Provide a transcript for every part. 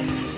This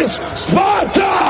Sparta!